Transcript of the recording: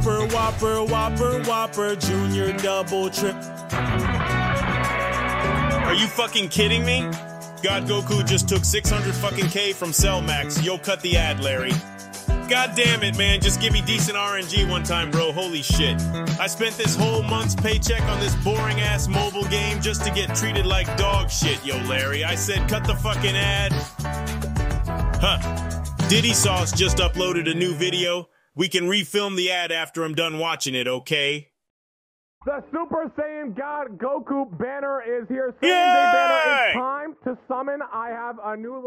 Whopper, Whopper, Whopper, Whopper, Junior double trip. Are you fucking kidding me? God Goku just took 600 fucking K from Cell Cellmax. Yo, cut the ad, Larry. God damn it, man. Just give me decent RNG one time, bro. Holy shit. I spent this whole month's paycheck on this boring ass mobile game just to get treated like dog shit, yo, Larry. I said, cut the fucking ad. Huh. Diddy Sauce just uploaded a new video. We can refilm the ad after I'm done watching it, okay? The Super Saiyan God Goku banner is here. Saiyan Day banner. It's time to summon. I have a new.